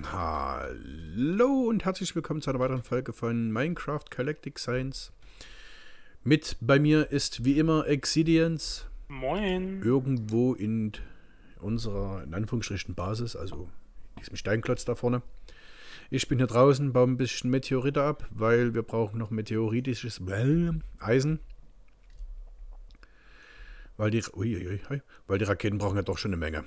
Hallo und herzlich willkommen zu einer weiteren Folge von Minecraft Galactic Science. Mit bei mir ist wie immer Exidians. Moin. Irgendwo in unserer, in Anführungsstrichen, Basis, also diesem Steinklotz da vorne. Ich bin hier draußen, baue ein bisschen Meteorite ab, weil wir brauchen noch meteoritisches Eisen. Weil die, uiuiui, weil die Raketen brauchen ja doch schon eine Menge.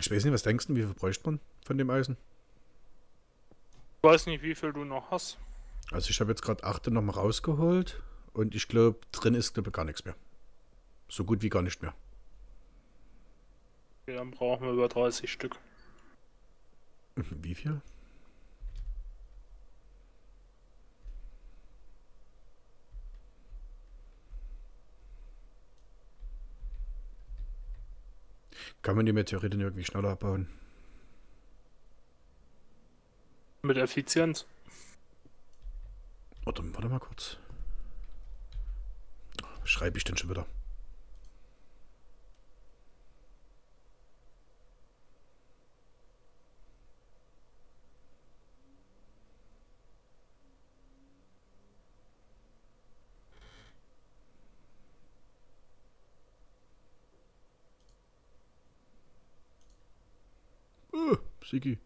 Ich weiß nicht, was denkst du, wie viel bräuchte man von dem Eisen? Ich weiß nicht, wie viel du noch hast. Also ich habe jetzt gerade 8 nochmal rausgeholt und ich glaube, drin ist glaube gar nichts mehr. So gut wie gar nicht mehr. Okay, dann brauchen wir über 30 Stück. Wie viel? Kann man die Meteorite irgendwie schneller abbauen? Mit Effizienz. Warte, warte mal kurz. Schreibe ich denn schon wieder? Uh, Sigi.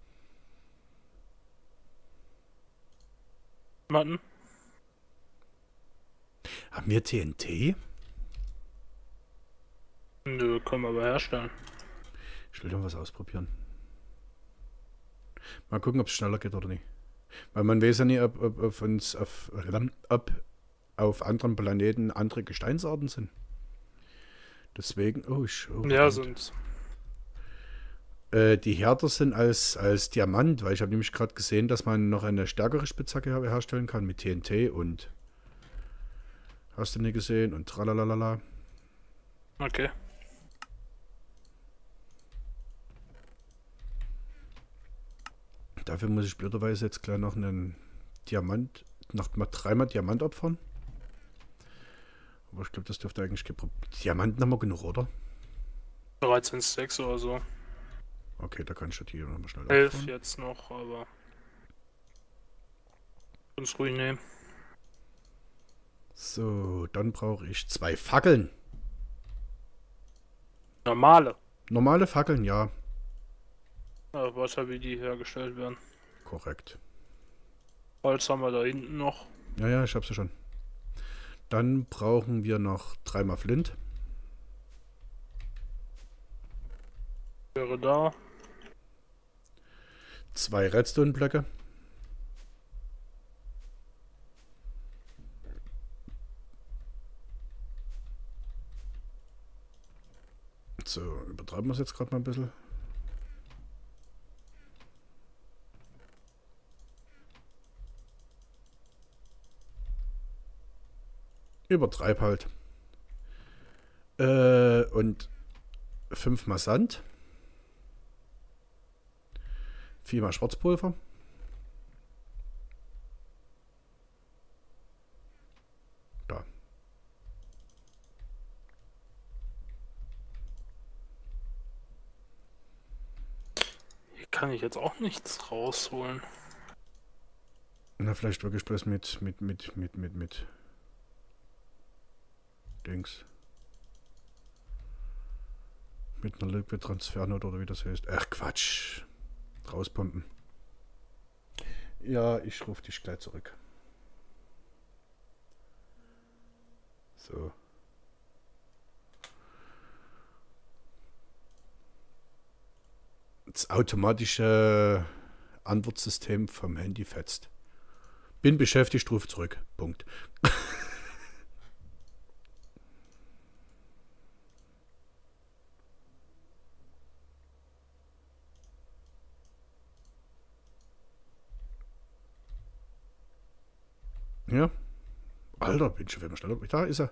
Warten. Haben wir TNT? Nö, können wir aber herstellen. Ich will doch was ausprobieren. Mal gucken, ob es schneller geht oder nicht. Weil man weiß ja nicht, ob, ob, ob uns auf, ob auf anderen Planeten andere Gesteinsarten sind. Deswegen, oh, ich. Oh, Ja, verdammt. Äh, die härter sind als, als Diamant, weil ich habe nämlich gerade gesehen, dass man noch eine stärkere Spitzhacke her herstellen kann mit TNT und hast du nicht gesehen und tralalala. Okay. Dafür muss ich blöderweise jetzt gleich noch einen Diamant, noch mal dreimal Diamant opfern. Aber ich glaube, das dürfte eigentlich. Diamanten haben wir genug, oder? 13 Stacks oder so. Okay, da kann ich das hier nochmal schnell 11 opfern. jetzt noch, aber. Uns ruhig nehmen. So, dann brauche ich zwei Fackeln. Normale. Normale Fackeln, ja. Weiß ja, wie die hergestellt werden. Korrekt. Holz haben wir da hinten noch. Ja, ja, ich hab's ja schon. Dann brauchen wir noch dreimal Flint. Wäre da. Zwei Redstone-Blöcke. So, übertreiben wir es jetzt gerade mal ein bisschen. Übertreib halt. Äh, und fünfmal Sand. Viermal Schwarzpulver. Da. Hier kann ich jetzt auch nichts rausholen. Na, vielleicht wirklich bloß mit, mit, mit, mit, mit, mit. Dings. Mit einer Liquid Transfernode oder wie das heißt. Ach, Quatsch. Rauspumpen. Ja, ich rufe dich gleich zurück. So. Das automatische Antwortsystem vom Handy fetzt. Bin beschäftigt, ruf zurück. Punkt. Ja. Alter, bin schon wieder schneller. Da ist er.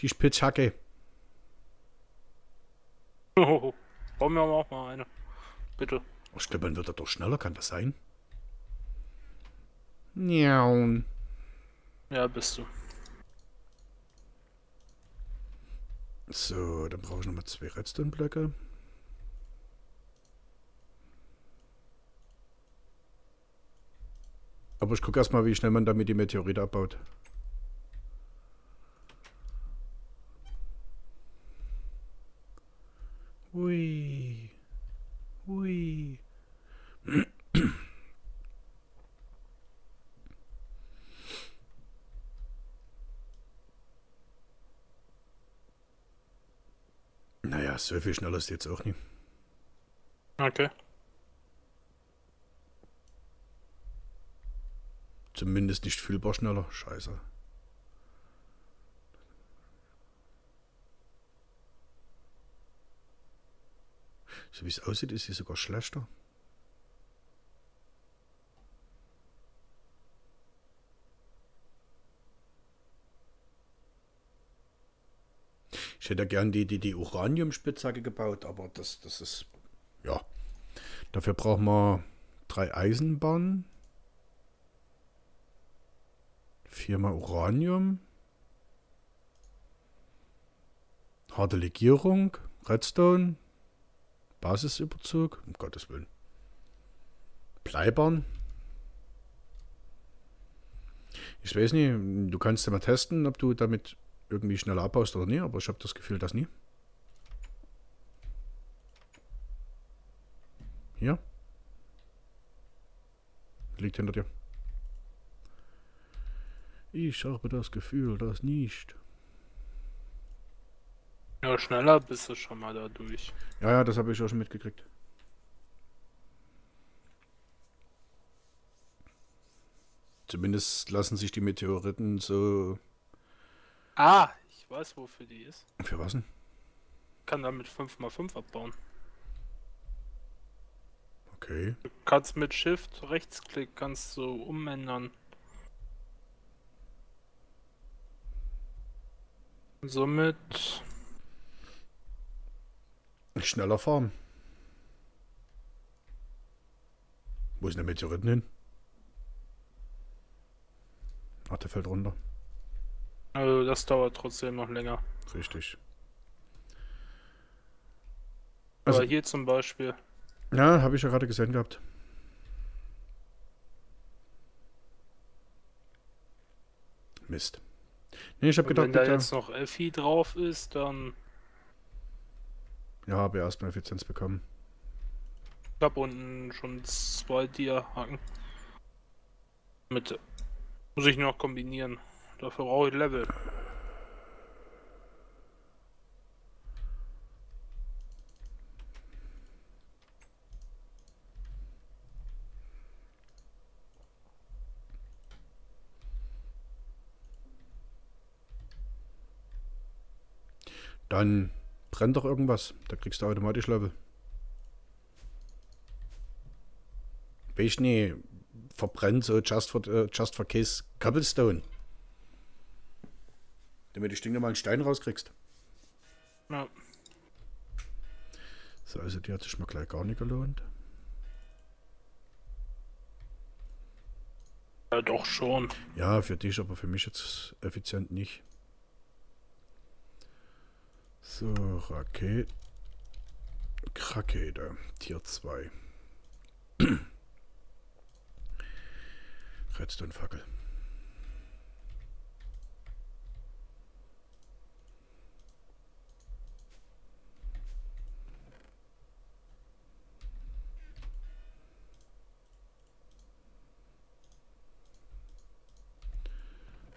Die Spitzhacke. Oh, bauen wir auch mal eine. Bitte. Ich glaube, man wird er doch schneller, kann das sein? Miau. Ja, bist du. So, dann brauche ich nochmal zwei Redstone-Blöcke. Aber ich gucke erstmal, wie schnell man damit die Meteorite abbaut. Hui. Hui. naja, so viel schneller ist jetzt auch nicht. Okay. Zumindest nicht fühlbar schneller. Scheiße. So wie es aussieht, ist sie sogar schlechter. Ich hätte gern die, die, die Uranium-Spitzhacke gebaut, aber das, das ist. Ja. Dafür brauchen wir drei Eisenbahnen. Viermal Uranium. Harte Legierung. Redstone. Basisüberzug. Um Gottes Willen. Bleibern. Ich weiß nicht, du kannst ja mal testen, ob du damit irgendwie schneller abbaust oder nicht, aber ich habe das Gefühl, dass nie. Hier. Liegt hinter dir. Ich habe das Gefühl, das nicht. Ja, schneller bist du schon mal da durch. Ja, ja, das habe ich auch schon mitgekriegt. Zumindest lassen sich die Meteoriten so. Ah, ich weiß, wofür die ist. Für was denn? Kann damit 5x5 abbauen. Okay. Du kannst mit Shift Rechtsklick kannst du umändern. Somit Schneller fahren. Wo ist der Meteoriten hin? Ach, der fällt runter. Also das dauert trotzdem noch länger. Richtig. Aber Also- hier zum Beispiel. Ja, habe ich ja gerade gesehen gehabt. Mist. Nee, ich habe gedacht, wenn da jetzt noch Effi drauf ist, dann ja, habe erstmal Effizienz bekommen. ich hab unten schon zwei Dia-Haken. Mit muss ich noch kombinieren. Dafür brauche ich Level. Dann brennt doch irgendwas. Da kriegst du automatisch Level. Weiß verbrennt so just for, äh, just for case Cobblestone. Damit du stinknormalen Stein rauskriegst. Ja. So, also die hat sich mal gleich gar nicht gelohnt. ja, doch schon. Ja, für dich, aber für mich jetzt effizient nicht. So, Rakete. Rakete, Tier 2. Redstone-Fackel.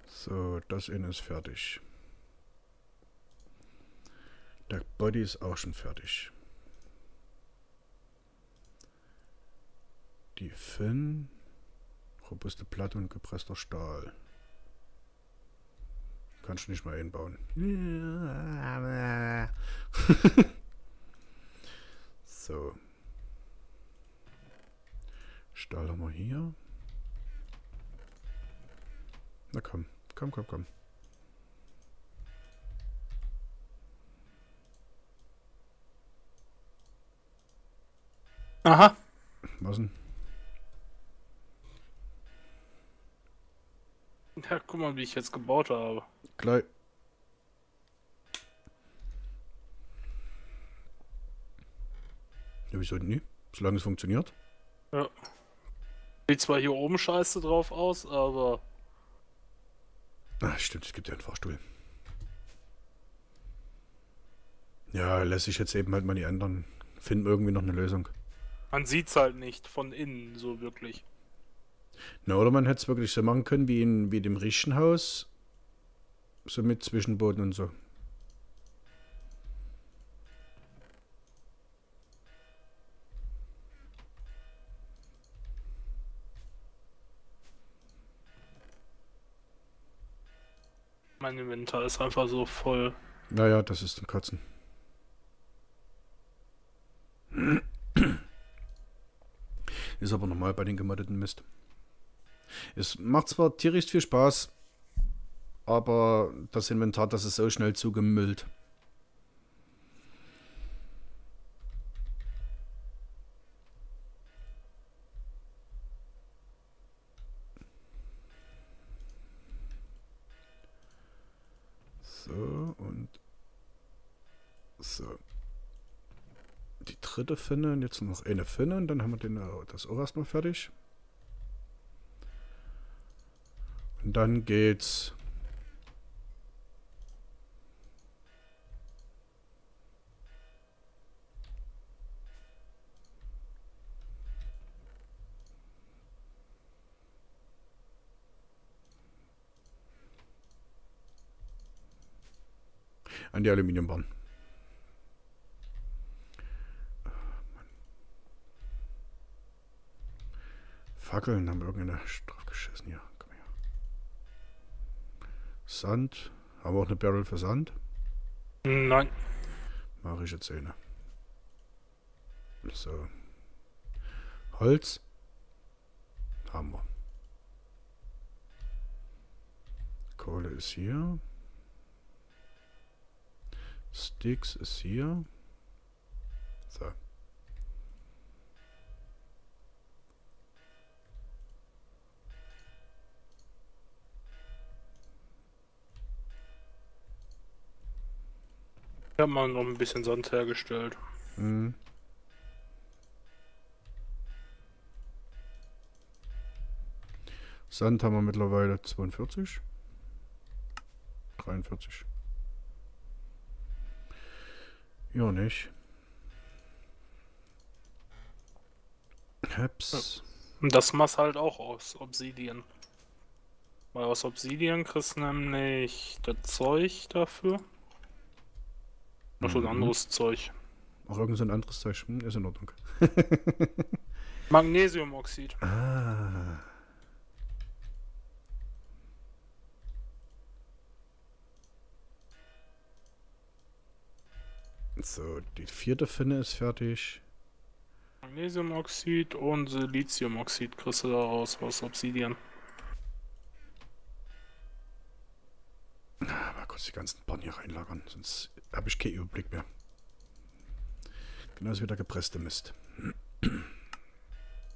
So, das innen ist fertig. Der Body ist auch schon fertig. Die Fin, robuste Platte und gepresster Stahl. Kannst du nicht mal einbauen. so. Stahl haben wir hier. Na komm, komm, komm, komm. Aha. Was denn? Ja, guck mal, wie ich jetzt gebaut habe. Gleich. Ja, wieso nie? Solange es funktioniert. Ja. Sieht zwar hier oben scheiße drauf aus, aber. Ach, stimmt, es gibt ja einen Fahrstuhl. Ja, lässt sich jetzt eben halt mal die anderen. Finden irgendwie noch eine Lösung man sieht's halt nicht von innen so wirklich. Na, oder man hätte es wirklich so machen können wie in wie dem Riechenhaus. So mit Zwischenboden und so. Mein Inventar ist einfach so voll. Naja, das ist ein Kotzen. Ist aber normal bei den gemoddeten Mist. Es macht zwar tierisch viel Spaß, aber das Inventar, das ist so schnell zugemüllt. So und so. Die dritte Finne und jetzt noch eine Finne dann haben wir den, äh, das auch erstmal fertig. Und dann geht's. An die Aluminiumbahn. Fackeln haben irgendeine drauf geschissen hier. Komm her. Sand. Haben wir auch eine Barrel für Sand? Nein. Mache ich jetzt eine. So. Holz. Haben wir. Kohle ist hier. Sticks ist hier. So. Ich habe mal noch ein bisschen Sand hergestellt. Mhm. Sand haben wir mittlerweile 42. 43. Ja, nicht. Heps. Das machst halt auch aus Obsidian. Weil aus Obsidian kriegst du nämlich das Zeug dafür. Noch so ein Mhm. anderes Zeug. Auch irgend so ein anderes Zeug. Hm, ist in Ordnung. Magnesiumoxid. Ah. So, die vierte Finne ist fertig. Magnesiumoxid und Siliziumoxid kriegst du daraus aus Obsidian. Kurz die ganzen Bahnen hier reinlagern, sonst habe ich keinen Überblick mehr. Genauso wie der gepresste Mist.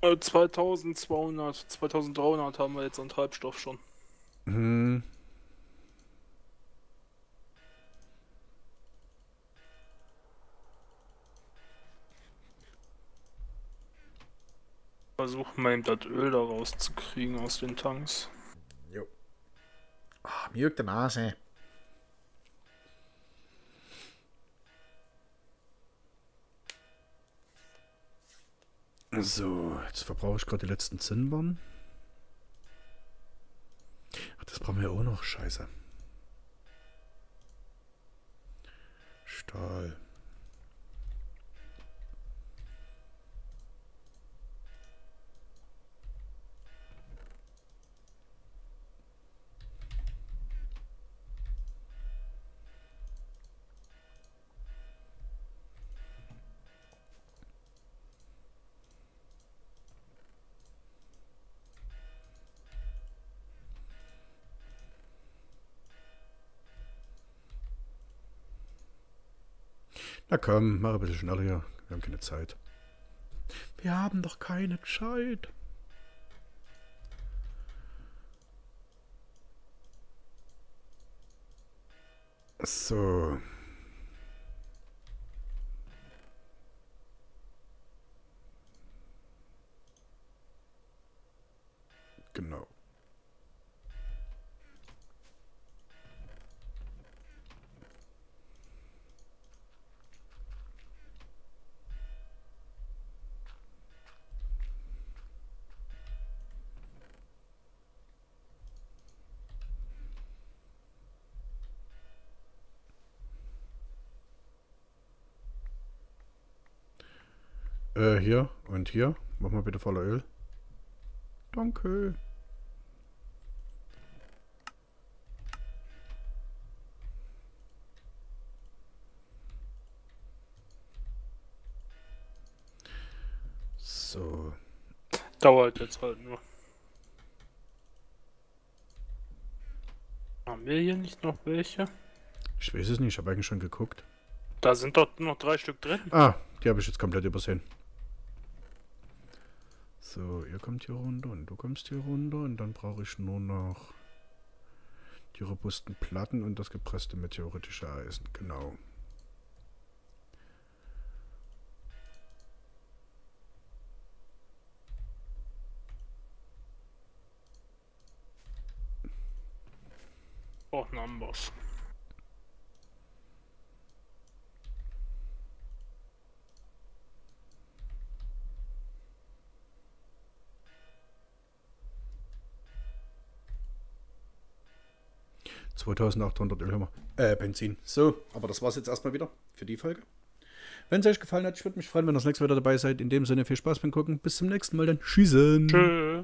Äh, 2200, 2300 haben wir jetzt an Treibstoff schon. Hm. Versuchen wir eben das Öl da rauszukriegen aus den Tanks. Jo. Ah, mir juckt die Nase. So, jetzt verbrauche ich gerade die letzten Zinnbahnen. Ach, das brauchen wir auch noch. Scheiße. Stahl. Na komm, mach ein bisschen schneller hier. Wir haben keine Zeit. Wir haben doch keine Zeit. So. Genau. Äh, hier und hier. Mach mal bitte voller Öl. Danke. So. Dauert jetzt halt nur. Haben wir hier nicht noch welche? Ich weiß es nicht, ich habe eigentlich schon geguckt. Da sind doch noch drei Stück drin. Ah, die habe ich jetzt komplett übersehen. So, ihr kommt hier runter und du kommst hier runter und dann brauche ich nur noch die robusten Platten und das gepresste meteoritische Eisen. Genau. Braucht einen 2800 Öl haben wir. Äh, Benzin. So, aber das war's jetzt erstmal wieder für die Folge. Wenn es euch gefallen hat, ich würde mich freuen, wenn ihr das nächste Mal wieder dabei seid. In dem Sinne viel Spaß beim Gucken. Bis zum nächsten Mal dann. Tschüssen. Tschö.